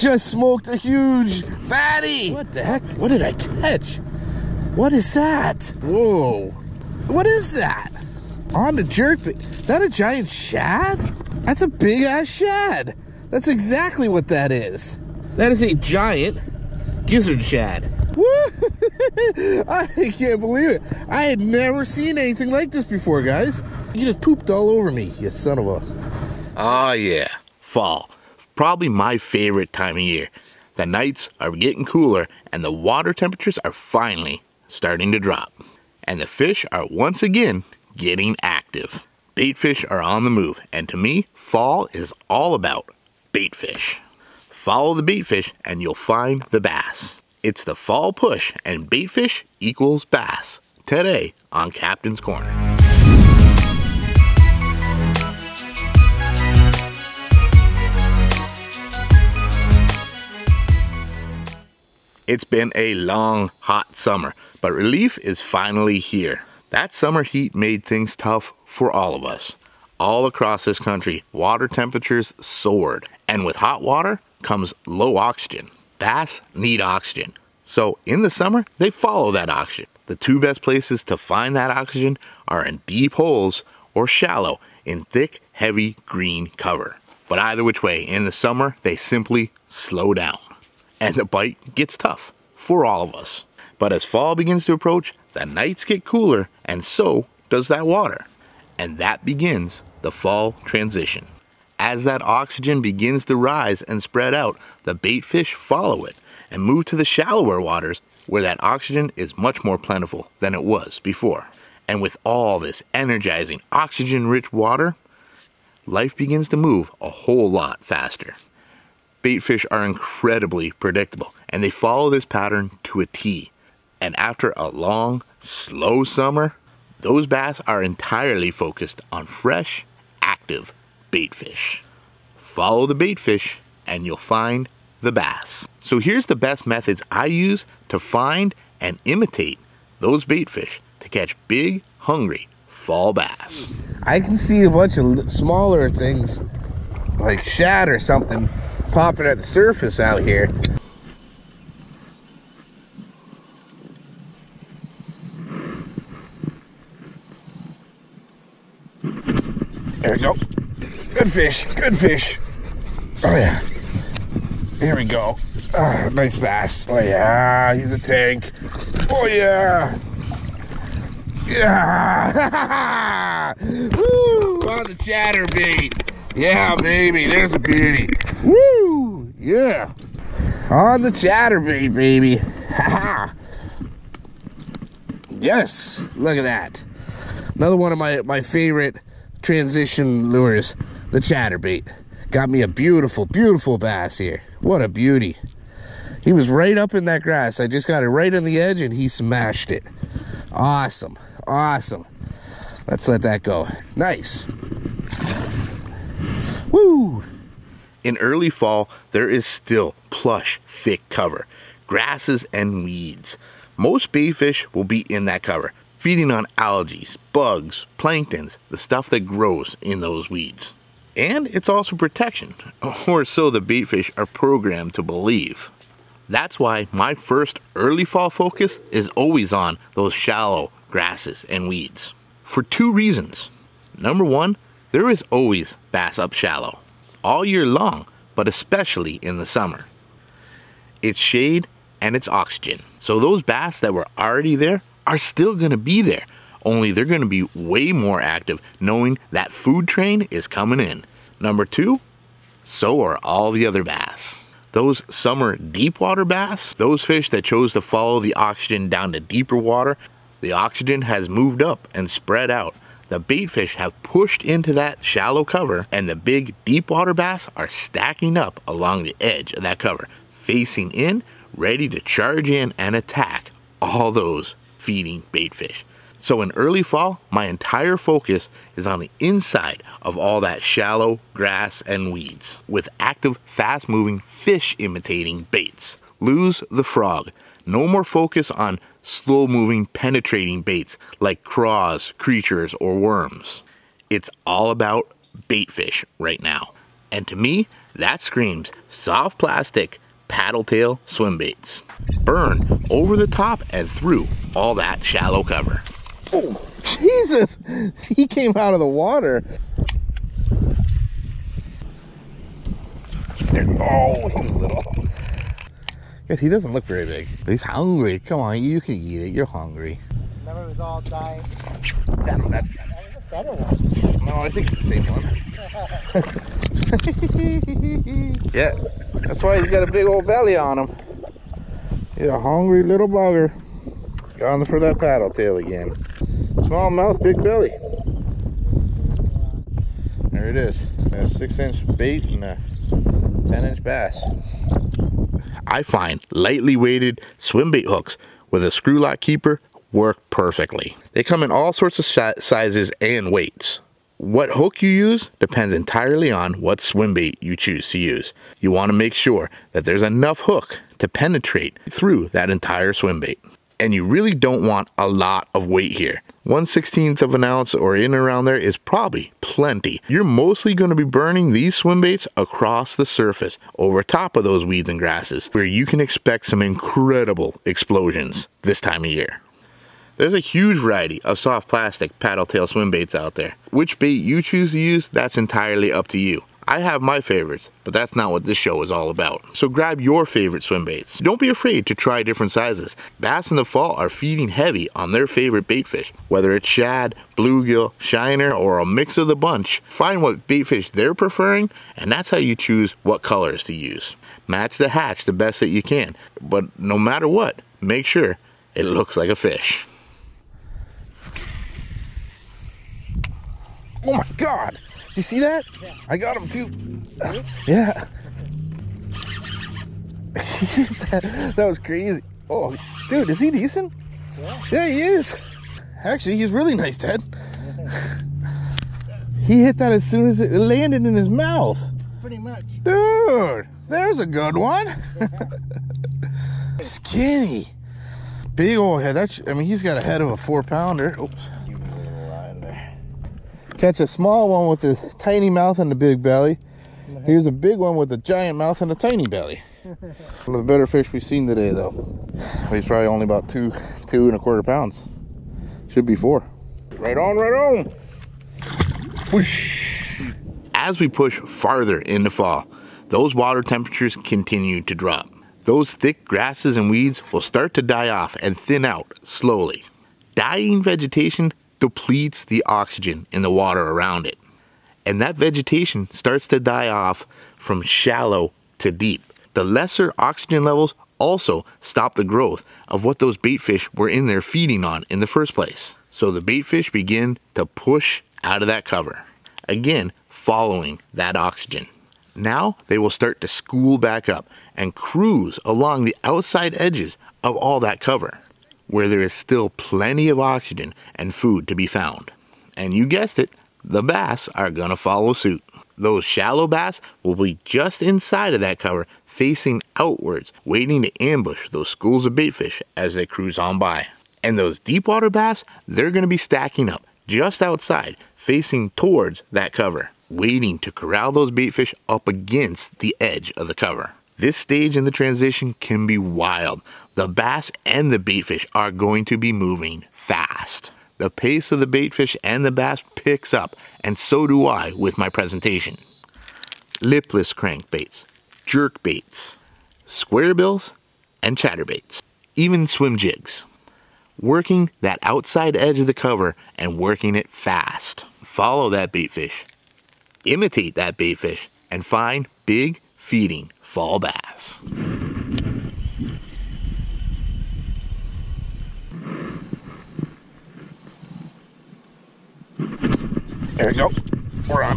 just smoked a huge fatty. What the heck? What did I catch? What is that? Whoa. What is that? On the jerk bait. That a giant shad? That's a big ass shad. That's exactly what that is. That is a giant gizzard shad. Woo! I can't believe it. I had never seen anything like this before, guys. You just pooped all over me, you son of a. Ah, yeah, fall. Probably my favorite time of year. The nights are getting cooler and the water temperatures are finally starting to drop. And the fish are once again getting active. Bait fish are on the move, and to me, fall is all about bait fish. Follow the bait fish and you'll find the bass. It's the fall push, and bait fish equals bass. Today on Captain's Corner. It's been a long, hot summer, but relief is finally here. That summer heat made things tough for all of us. All across this country, water temperatures soared, and with hot water comes low oxygen. Bass need oxygen. So in the summer, they follow that oxygen. The two best places to find that oxygen are in deep holes or shallow in thick, heavy green cover. But either which way, in the summer, they simply slow down and the bite gets tough for all of us. But as fall begins to approach, the nights get cooler, and so does that water. And that begins the fall transition. As that oxygen begins to rise and spread out, the bait fish follow it and move to the shallower waters where that oxygen is much more plentiful than it was before. And with all this energizing oxygen rich water, life begins to move a whole lot faster. Bait fish are incredibly predictable and they follow this pattern to a T. And after a long, slow summer, those bass are entirely focused on fresh, active bait fish. Follow the bait fish and you'll find the bass. So here's the best methods I use to find and imitate those bait fish to catch big, hungry fall bass. I can see a bunch of smaller things like shad or something popping at the surface out here. There we go. Good fish, good fish. Oh yeah. Here we go. Ah, nice bass. Oh yeah, he's a tank. Oh yeah. Yeah. Woo! On the chatterbait. Yeah, baby, there's a beauty. Woo! Yeah. On the chatterbait, baby. Ha ha. Yes, look at that. Another one of my, my favorite transition lures, the chatterbait. Got me a beautiful, beautiful bass here. What a beauty. He was right up in that grass. I just got it right on the edge and he smashed it. Awesome. Awesome. Let's let that go. Nice. Woo! In early fall, there is still plush, thick cover, grasses and weeds. Most baitfish will be in that cover, feeding on algae, bugs, planktons, the stuff that grows in those weeds. And it's also protection, or so the baitfish are programmed to believe. That's why my first early fall focus is always on those shallow grasses and weeds. For two reasons. Number one, there is always bass up shallow, all year long, but especially in the summer. It's shade and it's oxygen. So those bass that were already there are still gonna be there, only they're gonna be way more active knowing that food train is coming in. Number two, so are all the other bass. Those summer deep water bass, those fish that chose to follow the oxygen down to deeper water, the oxygen has moved up and spread out the bait fish have pushed into that shallow cover and the big deep water bass are stacking up along the edge of that cover, facing in, ready to charge in and attack all those feeding bait fish. So in early fall, my entire focus is on the inside of all that shallow grass and weeds with active, fast moving fish imitating baits. Lose the frog. No more focus on slow moving penetrating baits like craws, creatures, or worms. It's all about bait fish right now. And to me, that screams soft plastic paddle tail swim baits. Burn over the top and through all that shallow cover. Oh, Jesus! He came out of the water. Oh, he's little. Guys, he doesn't look very big. But he's hungry. Come on, you can eat it. You're hungry. Remember it was all dying. That, that, That was a better one. no, I think it's the same one. yeah, that's why he's got a big old belly on him. He's a hungry little bugger. Gone for that paddle tail again. Small mouth, big belly. There it is. A six inch bait and a 10 inch bass. I find lightly weighted swim bait hooks with a screw lock keeper work perfectly. They come in all sorts of sizes and weights. What hook you use depends entirely on what swim bait you choose to use. You want to make sure that there's enough hook to penetrate through that entire swim bait. And you really don't want a lot of weight here. 1 16th of an ounce or in around there is probably plenty. You're mostly going to be burning these swim baits across the surface over top of those weeds and grasses where you can expect some incredible explosions this time of year. There's a huge variety of soft plastic paddle tail swim baits out there. Which bait you choose to use, that's entirely up to you. I have my favorites, but that's not what this show is all about. So grab your favorite swim baits. Don't be afraid to try different sizes. Bass in the fall are feeding heavy on their favorite bait fish. Whether it's shad, bluegill, shiner, or a mix of the bunch, find what bait fish they're preferring, and that's how you choose what colors to use. Match the hatch the best that you can, but no matter what, make sure it looks like a fish. Oh my god! Do you see that? Yeah. I got him too. Yeah. that, that was crazy. Oh, dude, is he decent? Yeah. Yeah, he is. Actually, he's really nice, Ted. he hit that as soon as it landed in his mouth. Pretty much. Dude, there's a good one. Skinny. Big old head. That's, I mean, he's got a head of a four pounder. Oops. Catch a small one with the tiny mouth and the big belly. Mm-hmm. Here's a big one with a giant mouth and a tiny belly. One of the better fish we've seen today, though. He's probably only about two, two and a quarter pounds. Should be four. Right on, right on. Whoosh. As we push farther into fall, those water temperatures continue to drop. Those thick grasses and weeds will start to die off and thin out slowly. Dying vegetation depletes the oxygen in the water around it. And that vegetation starts to die off from shallow to deep. The lesser oxygen levels also stop the growth of what those bait fish were in there feeding on in the first place. So the bait fish begin to push out of that cover. Again, following that oxygen. Now they will start to school back up and cruise along the outside edges of all that cover, where there is still plenty of oxygen and food to be found. And you guessed it, the bass are gonna follow suit. Those shallow bass will be just inside of that cover, facing outwards, waiting to ambush those schools of baitfish as they cruise on by. And those deep water bass, they're gonna be stacking up just outside, facing towards that cover, waiting to corral those baitfish up against the edge of the cover. This stage in the transition can be wild. The bass and the baitfish are going to be moving fast. The pace of the baitfish and the bass picks up, and so do I with my presentation. Lipless crankbaits, jerk baits, square bills, and chatterbaits, even swim jigs. Working that outside edge of the cover and working it fast. Follow that baitfish, imitate that baitfish, and find big feeding fall bass. There we go. We're on.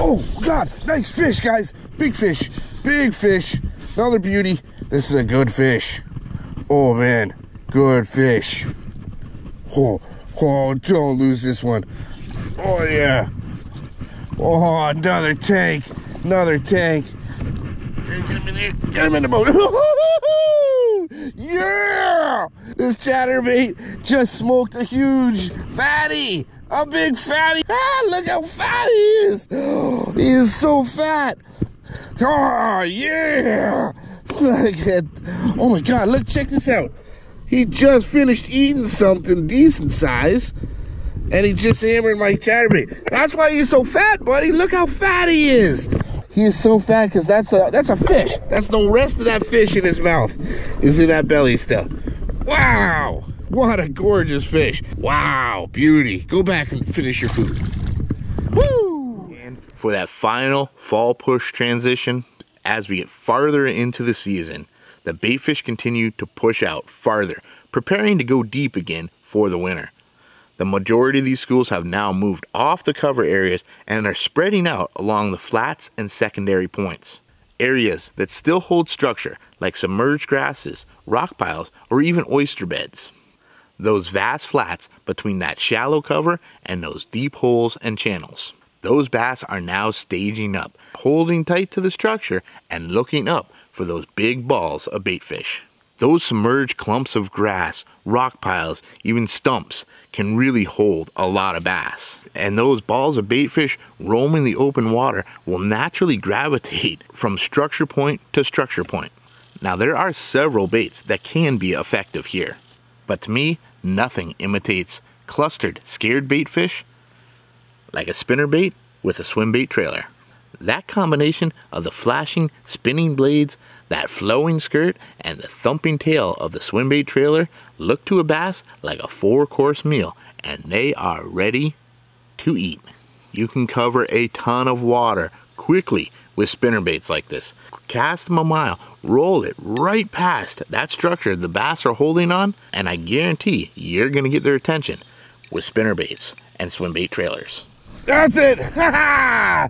Oh, God. Nice fish, guys. Big fish. Big fish. Another beauty. This is a good fish. Oh, man. Good fish. Oh, oh, don't lose this one. Oh, yeah. Oh, another tank. Another tank. Get him in there. Get him in the boat. yeah! This chatterbait just smoked a huge fatty. A big fatty. Ah, look how fat he is. He is so fat. Oh, yeah. Look at, oh my God, look, check this out. He just finished eating something decent size and he just hammered my chatterbait. That's why he's so fat, buddy. Look how fat he is. He is so fat because that's a that's a fish. That's the rest of that fish in his mouth is in that belly still. Wow, what a gorgeous fish. Wow, beauty. Go back and finish your food. Woo! And for that final fall push transition, as we get farther into the season, the bait fish continue to push out farther, preparing to go deep again for the winter. The majority of these schools have now moved off the cover areas and are spreading out along the flats and secondary points. Areas that still hold structure, like submerged grasses, rock piles, or even oyster beds. Those vast flats between that shallow cover and those deep holes and channels. Those bass are now staging up, holding tight to the structure and looking up for those big balls of bait fish. Those submerged clumps of grass, rock piles, even stumps can really hold a lot of bass. And those balls of baitfish roaming the open water will naturally gravitate from structure point to structure point. Now there are several baits that can be effective here, but to me, nothing imitates clustered scared baitfish like a spinner bait with a swim bait trailer. That combination of the flashing, spinning blades, that flowing skirt, and the thumping tail of the swim bait trailer look to a bass like a four course meal, and they are ready to eat. You can cover a ton of water quickly with spinner baits like this. Cast them a mile, roll it right past that structure the bass are holding on, and I guarantee you're going to get their attention with spinner baits and swim bait trailers. That's it! Ha ha!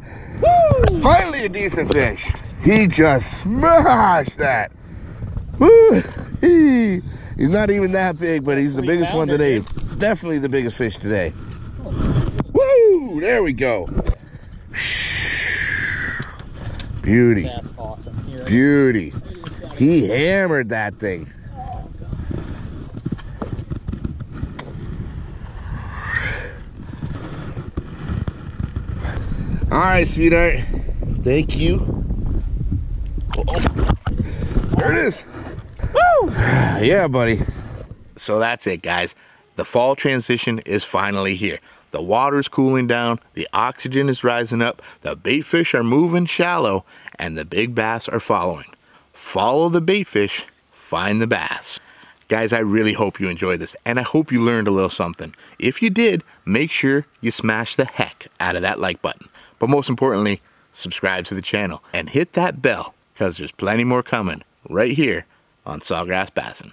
Finally a decent fish. He just smashed that. Woo! He- He's not even that big, but he's the We biggest one found it, today. Definitely the biggest fish today. Woo! There we go. Beauty. That's awesome. Here, Beauty. He hammered that thing. All right, sweetheart. Thank you. Oh, there it is. Woo! Yeah, buddy. So that's it, guys. The fall transition is finally here. The water's cooling down, the oxygen is rising up, the bait fish are moving shallow, and the big bass are following. Follow the bait fish, find the bass. Guys, I really hope you enjoyed this, and I hope you learned a little something. If you did, make sure you smash the heck out of that like button. But most importantly, subscribe to the channel and hit that bell, because there's plenty more coming right here on Sawgrass Bassin'.